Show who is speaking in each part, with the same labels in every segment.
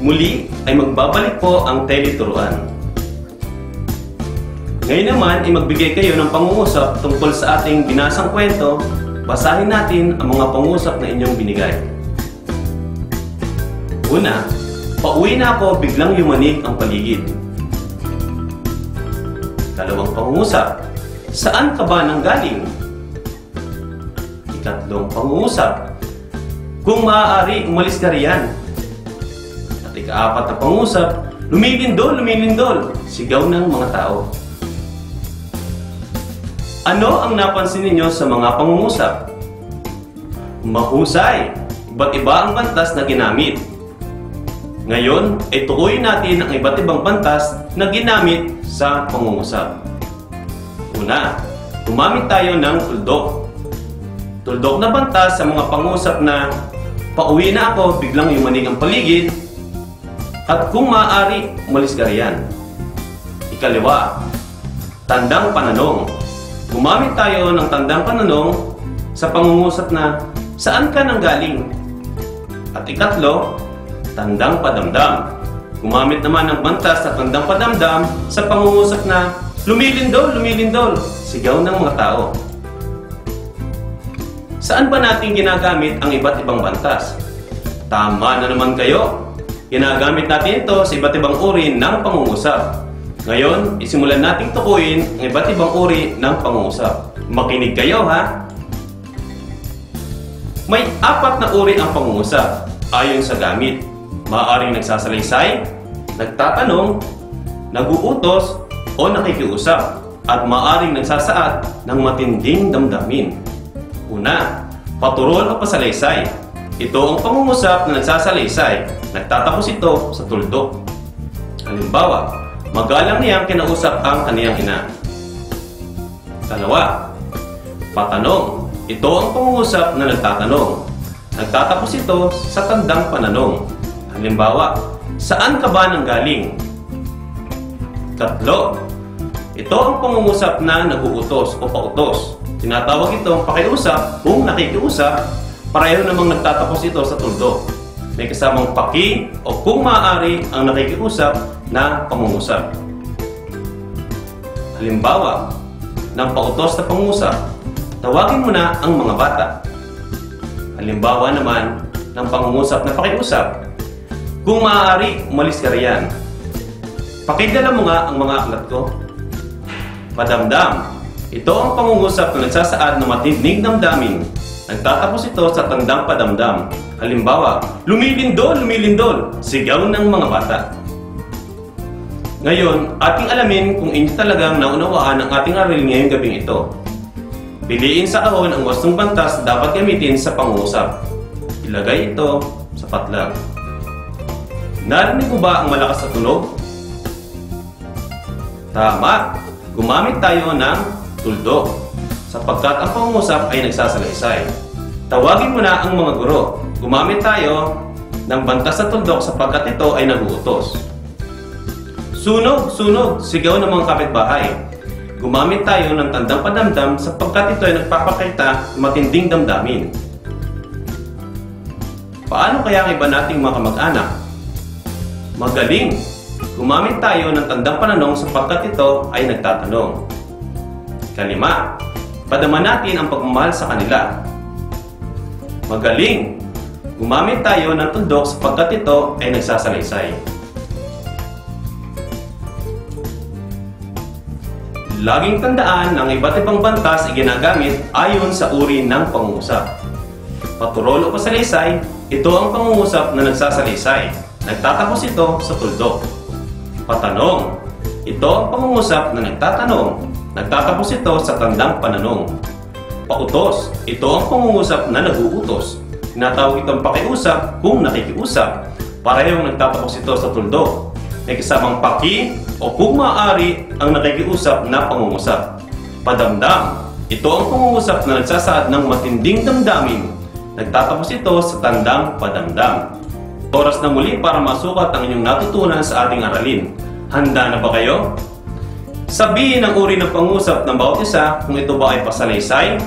Speaker 1: Muli ay magbabalik po ang teleturuan. Ngayon naman ay magbigay kayo ng pangungusap tungkol sa ating binasang kwento. Basahin natin ang mga pangungusap na inyong binigay. Una, pauwi na ako biglang yumanig ang paligid. Dalawang pangungusap, saan ka ba nang galing? Ikatlong pangungusap, kung maaari, umalis ka riyan. At ikaapat na pangusap, lumilindol, lumilindol, sigaw ng mga tao. Ano ang napansin ninyo sa mga pangungusap? Mahusay, iba't iba ang bantas na ginamit. Ngayon, ay tukuyin natin ang iba't ibang bantas na ginamit sa pangungusap. Una, gumamit tayo ng tuldok. Tuldok na bantas sa mga pangusap na pauwi na ako, biglang yumanig ang paligid, at kung maaari, umalis ka riyan. Ikaliwa, tandang pananong. Gumamit tayo ng tandang pananong sa pangungusap na saan ka nang galing? At ikatlo, tandang padamdam. Gumamit naman ng bantas sa tandang padamdam sa pangungusap na lumilindol, lumilindol, sigaw ng mga tao. Saan ba natin ginagamit ang iba't ibang bantas? Tama na naman kayo. Ginagamit natin ito sa iba't ibang uri ng pangungusap. Ngayon, isimulan nating tukuyin ang iba't ibang uri ng pangungusap. Makinig kayo ha! May apat na uri ang pangungusap ayon sa gamit. Maaaring nagsasalaysay, nagtatanong, naguutos, o nakikiusap at maaaring nagsasaad ng matinding damdamin. Una, paturol o pasalaysay. Ito ang pangungusap na nagsasalaysay. Nagtatapos ito sa tuldok. Halimbawa, magalang niyang kinausap ang kaniyang ina. Dalawa, patanong. Ito ang pangungusap na nagtatanong. Nagtatapos ito sa tandang pananong. Halimbawa, saan ka ba nang galing? Tatlo, ito ang pangungusap na naguutos o pautos. Tinatawag itong pakiusap kung nakikiusap, pareho namang nagtatapos ito sa tuldok. May kasamang paki o kung maaari ang nakikiusap na pangungusap. Halimbawa, ng pautos na pangungusap, tawagin mo na ang mga bata. Halimbawa naman ng pangungusap na pakiusap, kung maaari, umalis ka riyan. Pakidala mo nga ang mga aklat ko. Padamdam, ito ang pangungusap na nagsasaad ng matinding damdamin. Nagtatapos ito sa tandang padamdam. Halimbawa, lumilindol, lumilindol, sigaw ng mga bata. Ngayon, ating alamin kung inyo talagang naunawaan ang ating aralin ngayong gabing ito. Piliin sa kahon ang wastong bantas dapat gamitin sa pangungusap. Ilagay ito sa patlang. Narinig mo ba ang malakas na tunog? Tama! Gumamit tayo ng tuldok sapagkat ang pangungusap ay nagsasalaysay. Tawagin mo na ang mga guro. Gumamit tayo ng bantas sa tuldok sapagkat ito ay naguutos. Sunog, sunog, sigaw ng mga kapitbahay. Gumamit tayo ng tandang padamdam sapagkat ito ay nagpapakita ng matinding damdamin. Paano kaya ang iba nating mga kamag-anak? Magaling! Gumamit tayo ng tandang pananong sapagkat ito ay nagtatanong. Kalima, padama natin ang pagmamahal sa kanila. Magaling! Gumamit tayo ng tundok sapagkat ito ay nagsasalaysay. Laging tandaan ang iba't ibang bantas ay ginagamit ayon sa uri ng pangungusap. Paturol o pasalaysay, ito ang pangungusap na nagsasalaysay. Nagtatapos ito sa tuldok. Patanong, ito ang pangungusap na nagtatanong. Nagtatapos ito sa tandang pananong. Pautos, ito ang pangungusap na naguutos. Tinatawag itong pakiusap kung nakikiusap. Parehong nagtatapos ito sa tuldok. May kasamang paki o kung maaari ang nakikiusap na pangungusap. Padamdam, ito ang pangungusap na nagsasaad ng matinding damdamin. Nagtatapos ito sa tandang padamdam. Oras na muli para masukat ang inyong natutunan sa ating aralin. Handa na ba kayo? Sabihin ang uri ng pangusap ng bawat isa kung ito ba ay pasalaysay,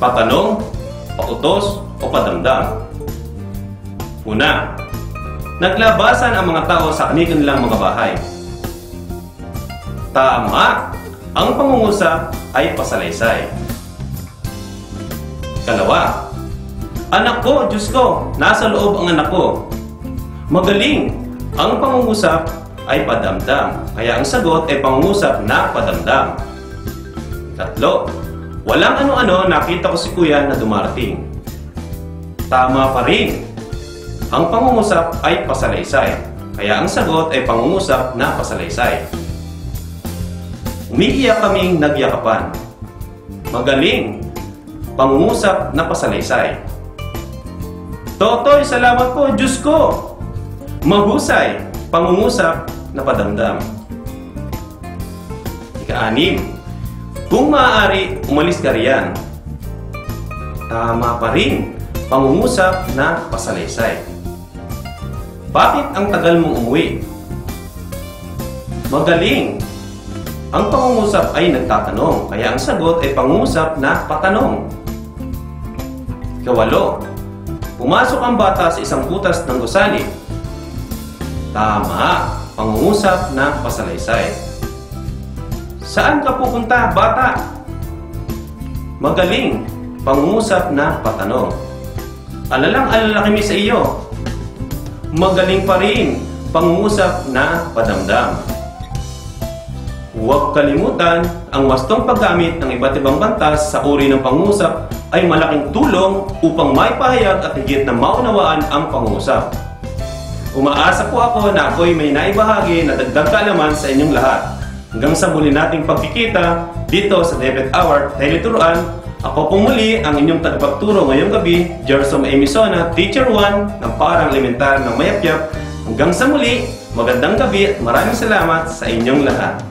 Speaker 1: patanong, pautos, o padamdam. Una, Naglabasan ang mga tao sa kanilang mga bahay. Tama! Ang pangungusap ay pasalaysay. Kalawa, Anak ko, Diyos ko, nasa loob ang anak ko. Magaling! Ang pangungusap ay padamdam, kaya ang sagot ay pangungusap na padamdam. Tatlo, walang ano-ano nakita ko si kuya na dumarating. Tama pa rin. Ang pangungusap ay pasalaysay, kaya ang sagot ay pangungusap na pasalaysay. Umiiyak kaming nagyakapan. Magaling! Pangungusap na pasalaysay. Totoy, salamat po, Diyos ko! Mahusay, pangungusap na padamdam. Ika-anim, kung maaari, umalis ka riyan. Tama pa rin, pangungusap na pasalaysay. Bakit ang tagal mong umuwi? Magaling! Ang pangungusap ay nagtatanong, kaya ang sagot ay pangungusap na patanong. Kawalo, pumasok ang bata sa isang butas ng gusali. Tama, pangungusap na pasalaysay. Saan ka pupunta, bata? Magaling, pangungusap na patanong. Alalang alala kami sa iyo. Magaling pa rin, pangungusap na padamdam. Huwag kalimutan, ang wastong paggamit ng iba't ibang bantas sa uri ng pangungusap ay malaking tulong upang maipahayag at higit na maunawaan ang pangungusap. Umaasa po ako na ako'y may naibahagi na dagdag kaalaman sa inyong lahat. Hanggang sa muli nating pagkikita dito sa David Hour Teleturuan, ako po muli ang inyong tagapagturo ngayong gabi, Jersom Emisona, Teacher 1 ng Parang Elementar ng Mayapyap. Hanggang sa muli, magandang gabi at maraming salamat sa inyong lahat.